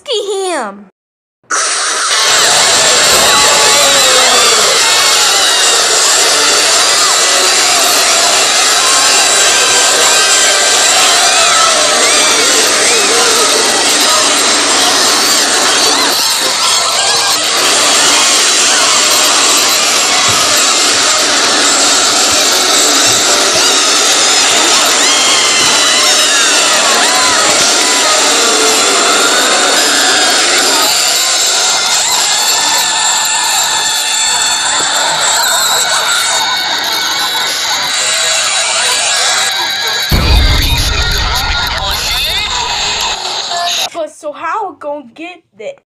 rescue him. So how we gonna get that?